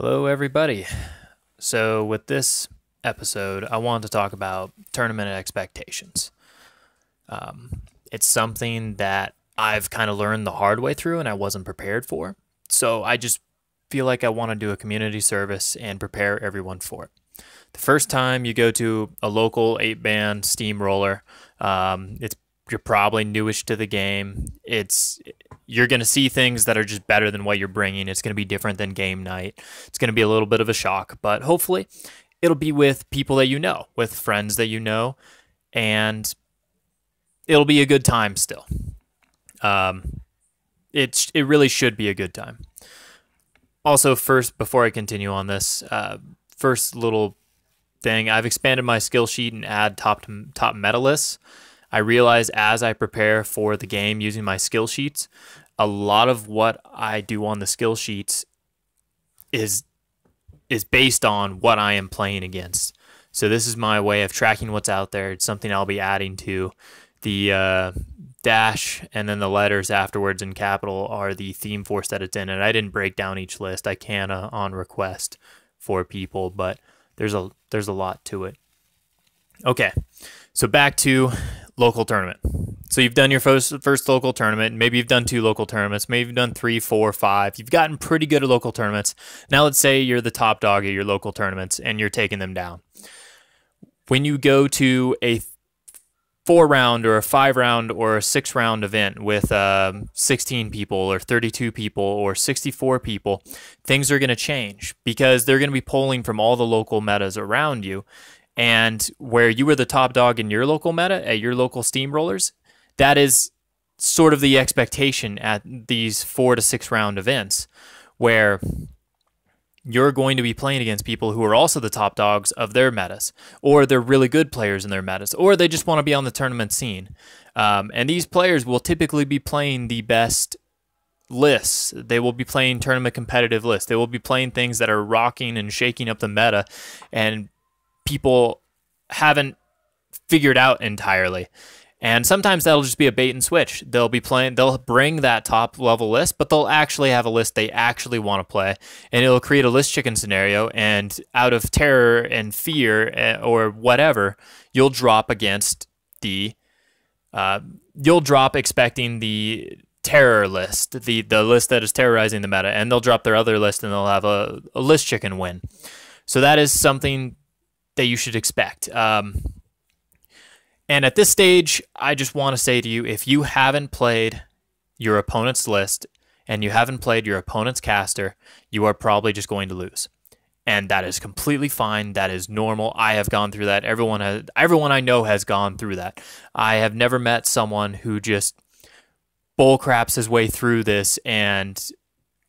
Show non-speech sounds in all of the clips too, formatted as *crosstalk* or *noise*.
Hello, everybody. So, with this episode, I want to talk about tournament expectations. Um, it's something that I've kind of learned the hard way through and I wasn't prepared for. So, I just feel like I want to do a community service and prepare everyone for it. The first time you go to a local eight band steamroller, um, it's you're probably newish to the game. It's you're going to see things that are just better than what you're bringing. It's going to be different than game night. It's going to be a little bit of a shock, but hopefully it'll be with people that you know, with friends that you know, and it'll be a good time still. Um, it it really should be a good time. Also, first before I continue on this, uh, first little thing, I've expanded my skill sheet and add top to, top meta lists. I realize as I prepare for the game using my skill sheets, a lot of what I do on the skill sheets is is based on what I am playing against. So this is my way of tracking what's out there. It's something I'll be adding to the uh, dash and then the letters afterwards in capital are the theme force that it's in. And I didn't break down each list. I can uh, on request for people, but there's a there's a lot to it. Okay, so back to local tournament. So you've done your first first local tournament. Maybe you've done two local tournaments. Maybe you've done three, four, five. You've gotten pretty good at local tournaments. Now let's say you're the top dog at your local tournaments and you're taking them down. When you go to a four round or a five round or a six round event with uh, 16 people or 32 people or 64 people, things are going to change because they're going to be pulling from all the local metas around you and where you were the top dog in your local meta at your local steamrollers, that is sort of the expectation at these four to six round events where you're going to be playing against people who are also the top dogs of their metas, or they're really good players in their metas, or they just want to be on the tournament scene. Um, and these players will typically be playing the best lists. They will be playing tournament competitive lists. They will be playing things that are rocking and shaking up the meta and people haven't figured out entirely. And sometimes that'll just be a bait and switch. They'll be playing, they'll bring that top level list, but they'll actually have a list they actually want to play. And it'll create a list chicken scenario. And out of terror and fear eh, or whatever, you'll drop against the, uh, you'll drop expecting the terror list, the, the list that is terrorizing the meta. And they'll drop their other list and they'll have a, a list chicken win. So that is something that you should expect. Um, and at this stage, I just want to say to you if you haven't played your opponent's list and you haven't played your opponent's caster, you are probably just going to lose. And that is completely fine. That is normal. I have gone through that. Everyone has everyone I know has gone through that. I have never met someone who just bull craps his way through this and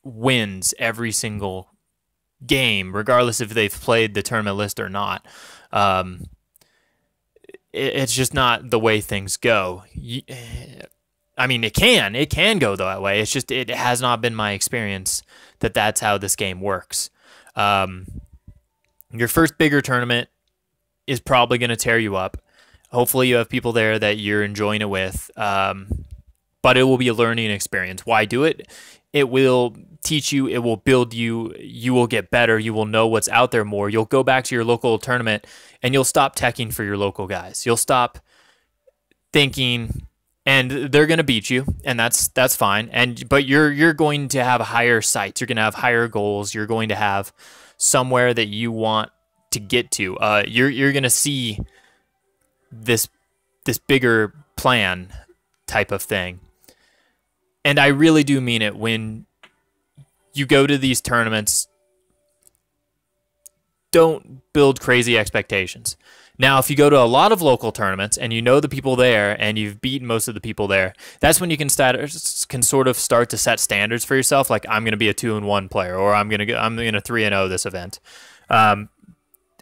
wins every single game, regardless if they've played the tournament list or not. Um, it, it's just not the way things go. I mean, it can, it can go that way. It's just it has not been my experience that that's how this game works. Um, your first bigger tournament is probably going to tear you up. Hopefully, you have people there that you're enjoying it with. Um, but it will be a learning experience. Why do it? It will teach you, it will build you, you will get better, you will know what's out there more. You'll go back to your local tournament and you'll stop teching for your local guys. You'll stop thinking and they're going to beat you and that's that's fine. And but you're you're going to have higher sights. You're going to have higher goals. You're going to have somewhere that you want to get to. Uh, you're you're going to see this this bigger plan type of thing. And I really do mean it when you go to these tournaments, don't build crazy expectations. Now, if you go to a lot of local tournaments and you know the people there and you've beaten most of the people there, that's when you can start can sort of start to set standards for yourself. Like I'm going to be a two and one player, or I'm going to I'm going to three and zero oh this event. Um,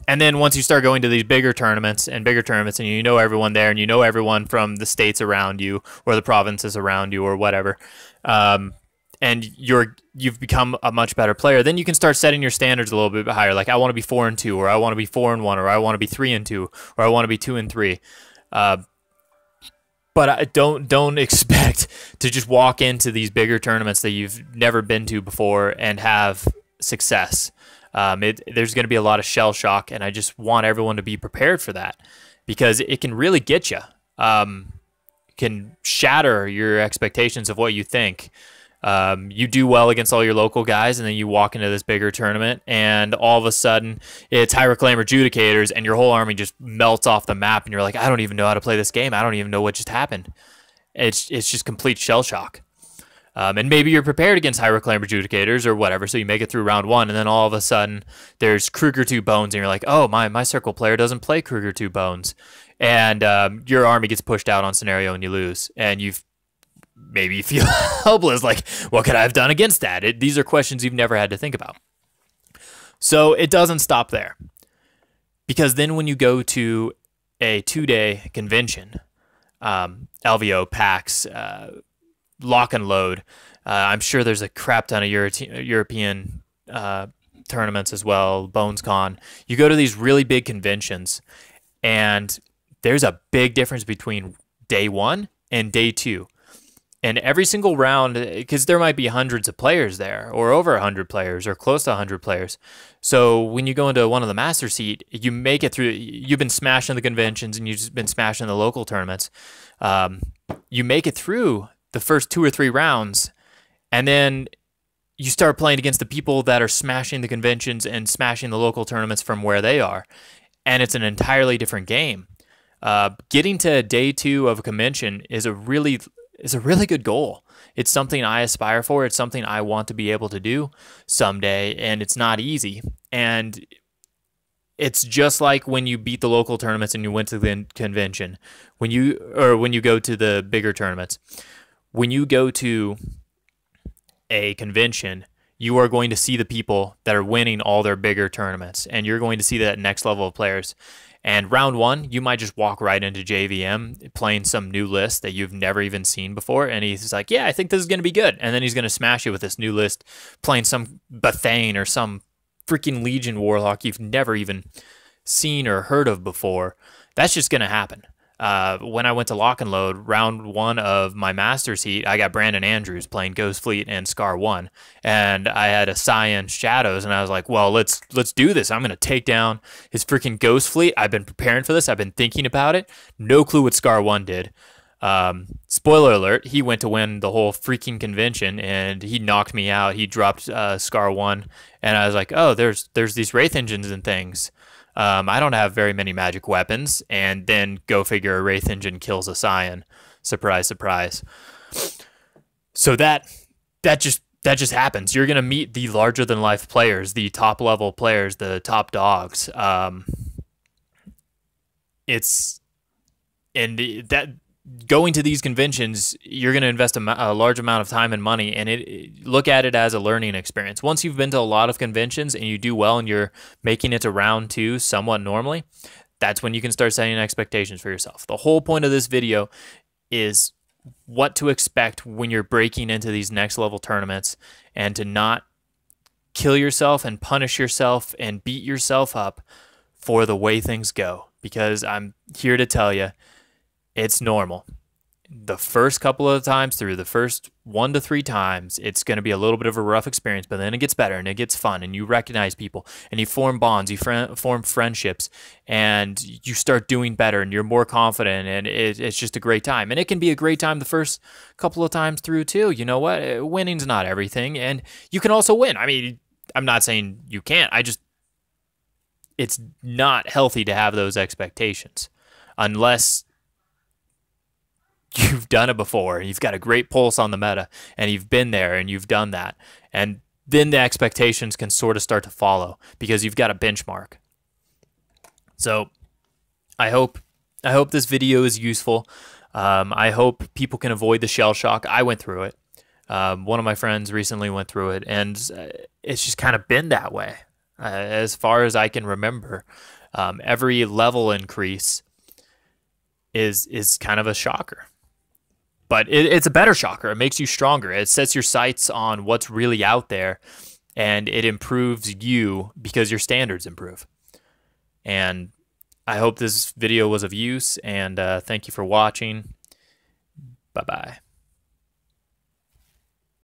and then once you start going to these bigger tournaments and bigger tournaments, and you know everyone there, and you know everyone from the states around you or the provinces around you or whatever, um, and you're you've become a much better player, then you can start setting your standards a little bit higher. Like I want to be four and two, or I want to be four and one, or I want to be three and two, or I want to be two and three. Uh, but I don't don't *laughs* expect to just walk into these bigger tournaments that you've never been to before and have success. Um, it, there's going to be a lot of shell shock, and I just want everyone to be prepared for that because it can really get you. Um, can shatter your expectations of what you think. Um, you do well against all your local guys, and then you walk into this bigger tournament, and all of a sudden it's high reclaimer adjudicators, and your whole army just melts off the map, and you're like, I don't even know how to play this game. I don't even know what just happened. It's it's just complete shell shock. Um, and maybe you're prepared against high reclaimer adjudicators or whatever, so you make it through round one, and then all of a sudden there's Krueger two bones, and you're like, oh my my circle player doesn't play Krueger two bones, and um, your army gets pushed out on scenario and you lose, and you've maybe you feel *laughs* helpless, like what could I have done against that? It, these are questions you've never had to think about. So it doesn't stop there, because then when you go to a two day convention, um, LVO, uh, lock and load. Uh, I'm sure there's a crap ton of Euro- European uh, tournaments as well, Bones Con. You go to these really big conventions, and there's a big difference between day one and day two. And every single round, because there might be hundreds of players there, or over 100 players, or close to 100 players. So when you go into one of the master seat, you make it through, you've been smashing the conventions and you've been smashing the local tournaments. Um, you make it through the first two or three rounds, and then you start playing against the people that are smashing the conventions and smashing the local tournaments from where they are, and it's an entirely different game. Uh, getting to day two of a convention is a really is a really good goal. It's something I aspire for. It's something I want to be able to do someday, and it's not easy. And it's just like when you beat the local tournaments and you went to the convention, when you or when you go to the bigger tournaments when you go to a convention, you are going to see the people that are winning all their bigger tournaments, and you're going to see that next level of players. And round one, you might just walk right into JVM playing some new list that you've never even seen before. And he's like, Yeah, I think this is going to be good. And then he's going to smash you with this new list, playing some Bethayne or some freaking Legion Warlock you've never even seen or heard of before. That's just going to happen uh, when I went to lock and load, round one of my Masters heat, I got Brandon Andrews playing Ghost Fleet and Skarre One, and I had a Cyan Shadows, and I was like, well, let's let's do this. I'm gonna take down his freaking Ghost Fleet. I've been preparing for this. I've been thinking about it. No clue what Skarre One did. Um, spoiler alert: he went to win the whole freaking convention, and he knocked me out. He dropped uh, Skarre One, and I was like, oh, there's there's these Wraith engines and things. Um, I don't have very many magic weapons, and then go figure a Wraith Engine kills a Scion. Surprise, surprise. So that that just that just happens. You're gonna meet the larger than life players, the top level players, the top dogs. Um, it's and that going to these conventions, you're going to invest a, a, large amount of time and money, and it, look at it as a learning experience. Once you've been to a lot of conventions and you do well, and you're making it to round two somewhat normally, that's when you can start setting expectations for yourself. The whole point of this video is what to expect when you're breaking into these next level tournaments, and to not kill yourself and punish yourself and beat yourself up for the way things go. Because I'm here to tell you it's normal. The first couple of times through, the first one to three times, it's going to be a little bit of a rough experience, but then it gets better and it gets fun, and you recognize people and you form bonds, you fr- form friendships, and you start doing better and you're more confident, and it, it's just a great time. And it can be a great time the first couple of times through, too. You know what? Uh, winning's not everything, and you can also win. I mean, I'm not saying you can't, I just, it's not healthy to have those expectations unless *laughs* you've done it before. and You've got a great pulse on the meta, and you've been there and you've done that. And then the expectations can sort of start to follow because you've got a benchmark. So I hope I hope this video is useful. Um, I hope people can avoid the shell shock. I went through it. Um, one of my friends recently went through it, and uh, it's just kind of been that way uh, as far as I can remember. Um, every level increase is is kind of a shocker but it, it's a better shocker. It makes you stronger. It sets your sights on what's really out there, and it improves you because your standards improve. And I hope this video was of use, and uh, thank you for watching. Bye bye.